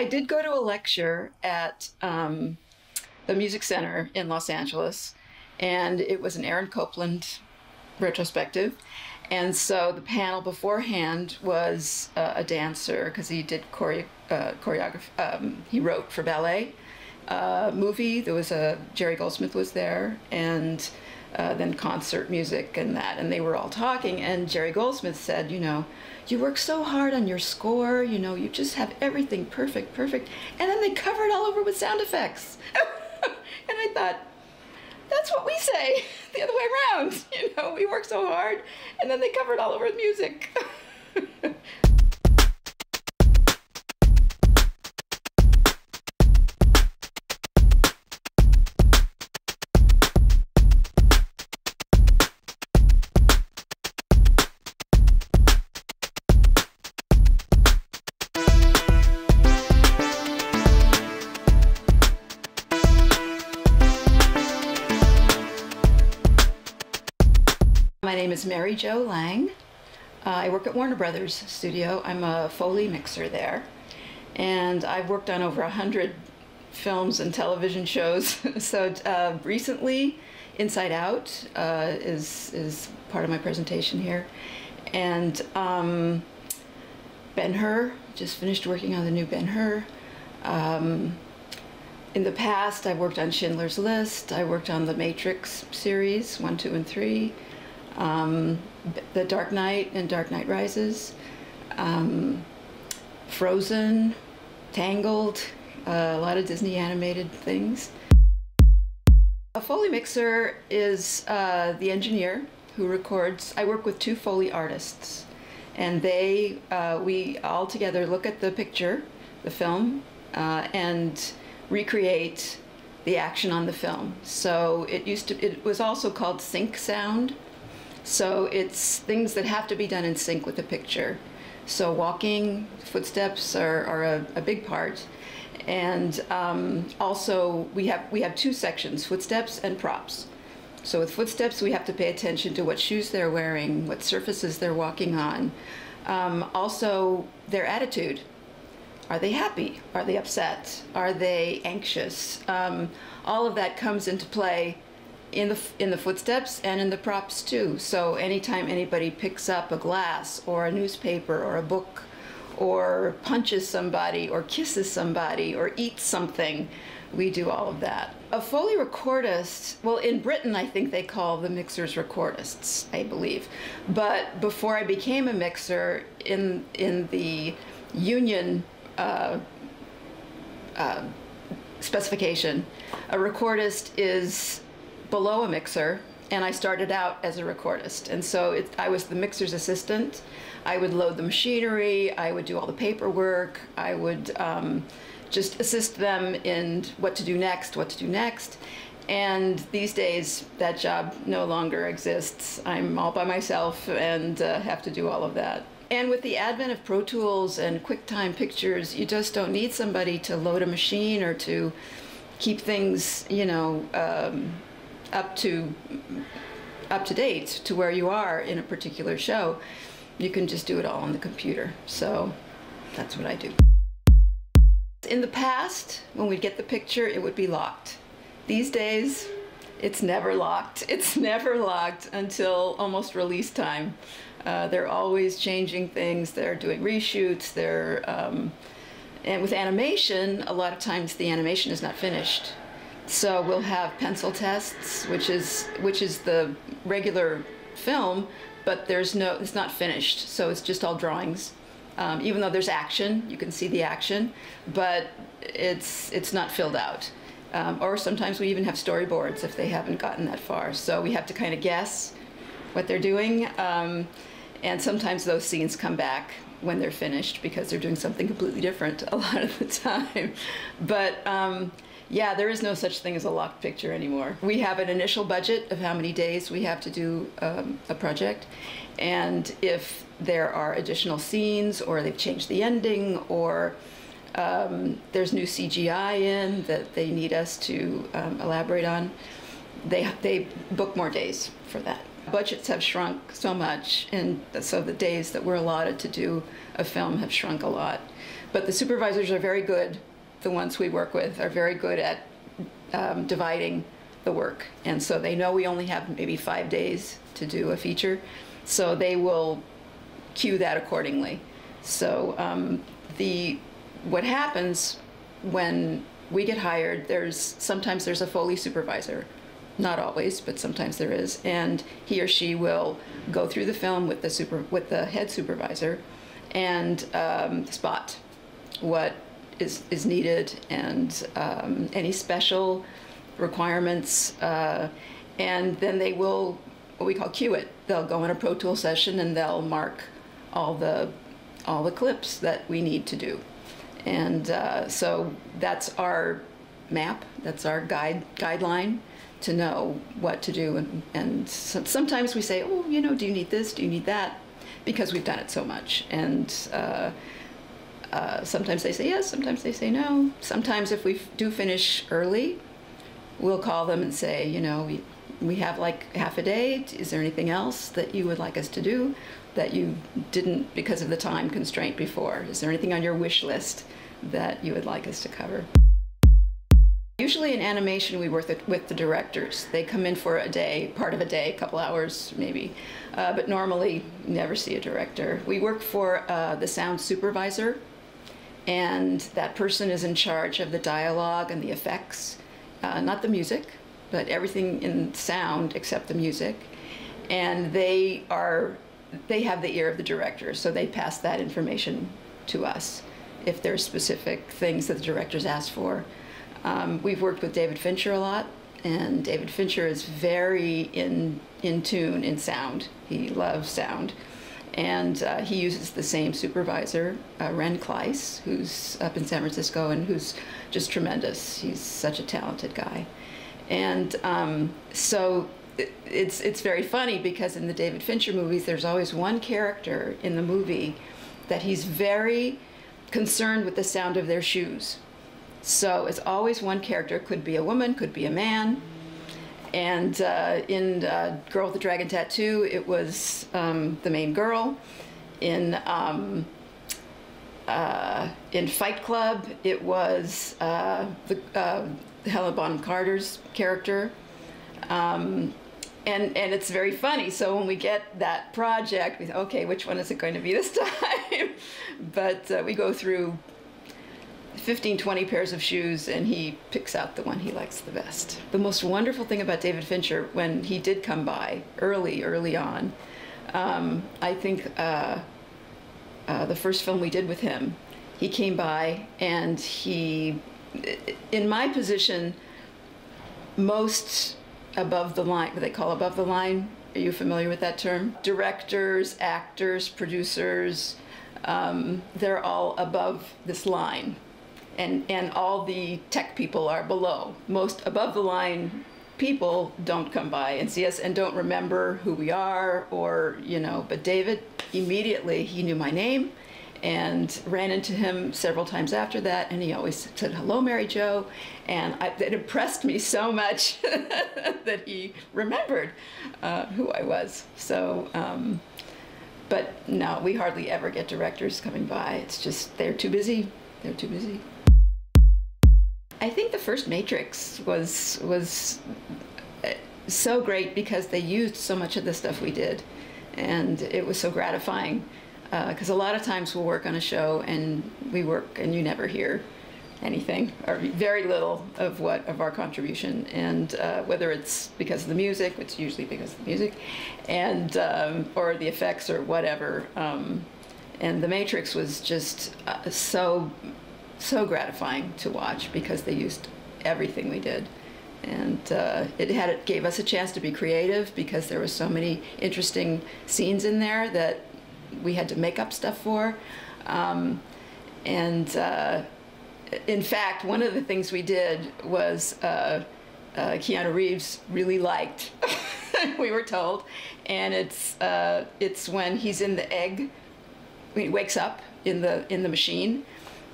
I did go to a lecture at um, the Music Center in Los Angeles, and it was an Aaron Copland retrospective. And so the panel beforehand was uh, a dancer because he did uh, choreography. Um, he wrote for ballet uh, movie. There was a Jerry Goldsmith was there, and uh, then concert music and that. And they were all talking. And Jerry Goldsmith said, you know, you work so hard on your score. You know, you just have everything perfect, perfect. And then they cover it all over with sound effects. and I thought, that's what we say the other way around. You know, we work so hard, and then they cover it all over with music. Mary Jo Lang. Uh, I work at Warner Brothers Studio. I'm a Foley mixer there. And I've worked on over a hundred films and television shows. so uh, recently, Inside Out uh, is, is part of my presentation here. And um, Ben Hur, just finished working on the new Ben Hur. Um, in the past, I worked on Schindler's List. I worked on the Matrix series, one, two, and three um, The Dark Knight and Dark Knight Rises, um, Frozen, Tangled, uh, a lot of Disney animated things. A Foley mixer is uh, the engineer who records. I work with two Foley artists, and they, uh, we all together look at the picture, the film, uh, and recreate the action on the film. So it used to, it was also called sync sound. So it's things that have to be done in sync with the picture. So walking, footsteps are, are a, a big part. And um, also we have, we have two sections, footsteps and props. So with footsteps, we have to pay attention to what shoes they're wearing, what surfaces they're walking on. Um, also, their attitude. Are they happy? Are they upset? Are they anxious? Um, all of that comes into play in the in the footsteps and in the props too. So anytime anybody picks up a glass or a newspaper or a book or punches somebody or kisses somebody or eats something, we do all of that. A Foley recordist, well, in Britain, I think they call the mixers recordists, I believe. But before I became a mixer, in in the union uh, uh, specification, a recordist is below a mixer, and I started out as a recordist. And so it, I was the mixer's assistant. I would load the machinery, I would do all the paperwork, I would um, just assist them in what to do next, what to do next. And these days, that job no longer exists. I'm all by myself and uh, have to do all of that. And with the advent of Pro Tools and QuickTime Pictures, you just don't need somebody to load a machine or to keep things, you know, um, up to up to date to where you are in a particular show. You can just do it all on the computer. So that's what I do. In the past, when we'd get the picture, it would be locked. These days, it's never locked. It's never locked until almost release time. Uh, they're always changing things. They're doing reshoots. They're um, and with animation, a lot of times the animation is not finished. So we'll have pencil tests, which is which is the regular film, but there's no it's not finished. So it's just all drawings. Um, even though there's action, you can see the action, but it's it's not filled out. Um, or sometimes we even have storyboards if they haven't gotten that far. So we have to kind of guess what they're doing. Um, and sometimes those scenes come back when they're finished because they're doing something completely different a lot of the time. But um, yeah, there is no such thing as a locked picture anymore. We have an initial budget of how many days we have to do um, a project, and if there are additional scenes or they've changed the ending or um, there's new CGI in that they need us to um, elaborate on, they, they book more days for that. Budgets have shrunk so much, and so the days that we're allotted to do a film have shrunk a lot. but the supervisors are very good. The ones we work with are very good at um, dividing the work, and so they know we only have maybe five days to do a feature, so they will cue that accordingly. So um, the what happens when we get hired, there's sometimes there's a Foley supervisor, not always, but sometimes there is, and he or she will go through the film with the super with the head supervisor, and um, spot what is is needed and um, any special requirements, uh, and then they will what we call cue it. They'll go in a Pro Tool session and they'll mark all the all the clips that we need to do. And uh, so that's our map, that's our guide guideline to know what to do. And, and so sometimes we say, oh, you know, do you need this? Do you need that? Because we've done it so much. And uh, uh, sometimes they say yes, sometimes they say no. Sometimes if we do finish early, we'll call them and say, you know, we, we have like half a day. Is there anything else that you would like us to do? that you didn't because of the time constraint before? Is there anything on your wish list that you would like us to cover? Usually in animation, we work with the directors. They come in for a day, part of a day, a couple hours maybe, uh, but normally never see a director. We work for uh, the sound supervisor, and that person is in charge of the dialogue and the effects, uh, not the music, but everything in sound except the music. And they are they have the ear of the director, so they pass that information to us if there's specific things that the directors ask for. Um, we've worked with David Fincher a lot, and David Fincher is very in in tune in sound. He loves sound, and uh, he uses the same supervisor, uh, Ren Klyce, who's up in San Francisco and who's just tremendous. He's such a talented guy, and um, so it's it's very funny because in the David Fincher movies, there's always one character in the movie that he's very concerned with the sound of their shoes. So it's always one character. Could be a woman, could be a man. And uh, in uh, Girl with the Dragon Tattoo, it was um, the main girl. In um, uh, in Fight Club, it was uh, the uh, Helena Bonham Carter's character. Um, and and it's very funny. So when we get that project, we say, okay, which one is it going to be this time? but uh, we go through 15, 20 pairs of shoes, and he picks out the one he likes the best. The most wonderful thing about David Fincher, when he did come by early, early on, um, I think uh, uh, the first film we did with him, he came by and he, in my position, most above the line, what they call above the line. Are you familiar with that term? Directors, actors, producers, um, they're all above this line. And, and all the tech people are below. Most above the line people don't come by and see us and don't remember who we are or, you know, but David immediately, he knew my name and ran into him several times after that and he always said hello mary jo. And I, it impressed me so much that he remembered uh, who i was. So um, but no we hardly ever get directors coming by. It's just they're too busy. They're too busy i think the first matrix was was uh, so great because they used so much of the stuff we did. And it was so gratifying because uh, a lot of times we'll work on a show and we work and you never hear anything or very little of what of our contribution. And uh, whether it's because of the music it's usually because of the music and um, or the effects or whatever um, and the matrix was just uh, so so gratifying to watch because they used everything we did and uh, it had it gave us a chance to be creative because there were so many interesting scenes in there that we had to make up stuff for. Um, and uh, in fact, one of the things we did was uh, uh, Keanu Reeves really liked. we were told, and it's uh, it's when he's in the egg. He wakes up in the in the machine,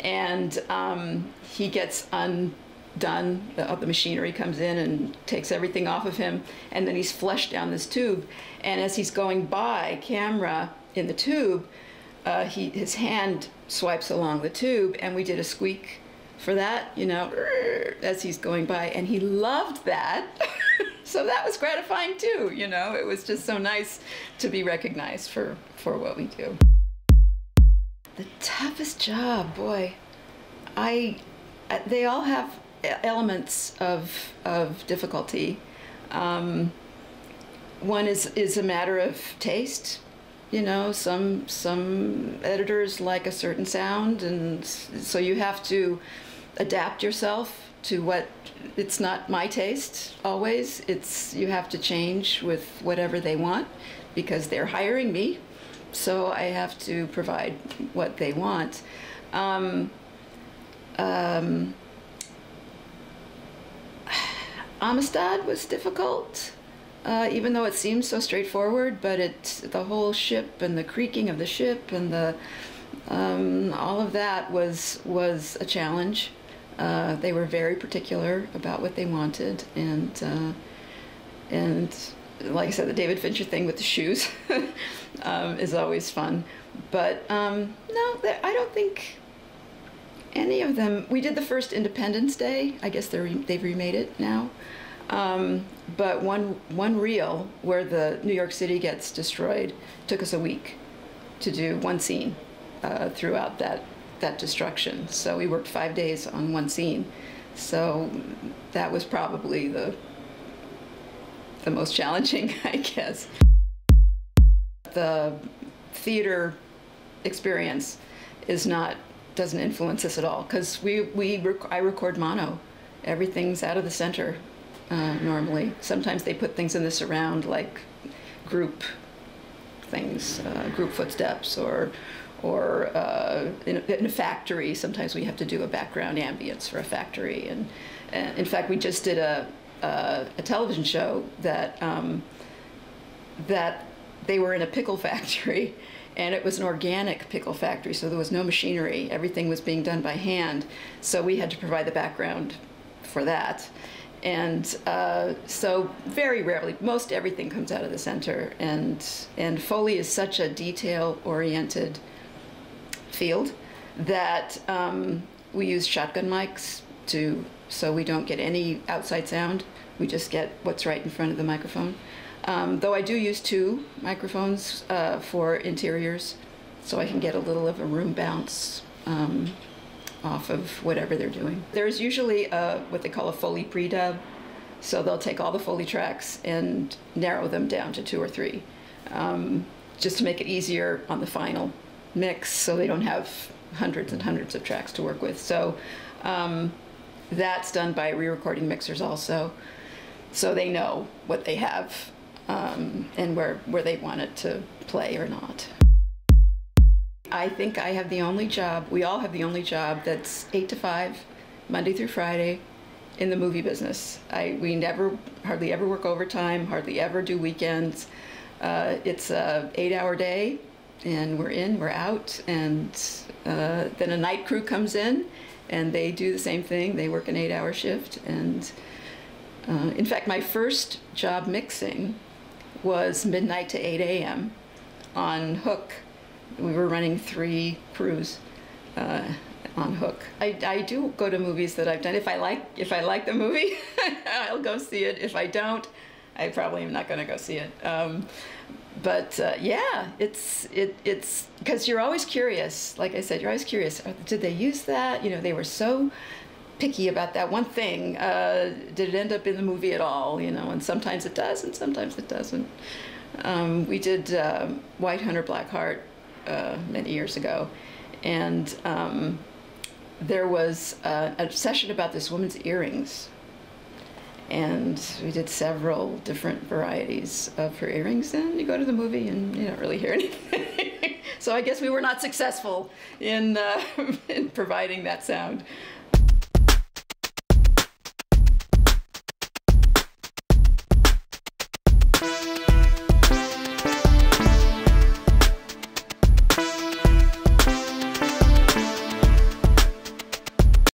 and um, he gets undone. The, the machinery comes in and takes everything off of him, and then he's flushed down this tube. And as he's going by camera in the tube, uh, he his hand swipes along the tube, and we did a squeak for that, you know, as he's going by, and he loved that. so that was gratifying too, you know. It was just so nice to be recognized for for what we do. The toughest job, boy. I uh, they all have elements of of difficulty. Um, one is is a matter of taste. You know, some some editors like a certain sound, and so you have to adapt yourself to what. It's not my taste always. It's you have to change with whatever they want because they're hiring me, so I have to provide what they want. Um, um, Amistad was difficult, uh, even though it seemed so straightforward. But it, the whole ship and the creaking of the ship and the um, all of that was was a challenge. Uh, they were very particular about what they wanted, and uh, and like I said, the David Fincher thing with the shoes um, is always fun. But um, no, I don't think any of them. We did the first Independence Day. I guess they're they've remade it now. Um, but one one reel where the New York City gets destroyed took us a week to do one scene uh, throughout that that destruction. So we worked five days on one scene. So that was probably the the most challenging, I guess. The theater experience is not doesn't influence us at all because we we rec- I record mono. Everything's out of the center uh, normally. Sometimes they put things in the surround like group things, uh, group footsteps, or or uh, in, a, in, a, factory. Sometimes we have to do a background ambience for a factory. And, and in fact, we just did a a, a television show that um, that they were in a pickle factory and it was an organic pickle factory, so there was no machinery. Everything was being done by hand. So we had to provide the background for that. And uh, so very rarely, most everything comes out of the center. And, and Foley is such a detail-oriented field that um, we use shotgun mics to, so we don't get any outside sound. We just get what's right in front of the microphone. Um, though I do use two microphones uh, for interiors, so I can get a little of a room bounce um, off of whatever they're doing. There's usually a, what they call a Foley pre-dub, so they'll take all the Foley tracks and narrow them down to two or three, um, just to make it easier on the final mix, so they don't have hundreds and hundreds of tracks to work with. So um, that's done by re-recording mixers also, so they know what they have um, and where, where they want it to play or not. I think I have the only job, we all have the only job that's 8 to 5, Monday through Friday, in the movie business. I, we never, hardly ever work overtime, hardly ever do weekends. Uh, it's a eight hour day and we're in, we're out, and uh, then a night crew comes in and they do the same thing. They work an eight hour shift. And uh, in fact, my first job mixing was midnight to 8 a.m. on Hook. We were running three crews uh, on Hook. I, I do go to movies that I've done. If I like if I like the movie, I'll go see it. If I don't, I probably am not going to go see it. Um, but uh, yeah, it's it it's because you're always curious. Like I said, you're always curious. Did they use that? You know, they were so picky about that one thing. Uh, did it end up in the movie at all? You know, and sometimes it does, and sometimes it doesn't. Um, we did uh, White Hunter Black Heart uh, many years ago, and um, there was uh, a session about this woman's earrings. And we did several different varieties of her earrings. And you go to the movie and you don't really hear anything. so I guess we were not successful in, uh, in providing that sound.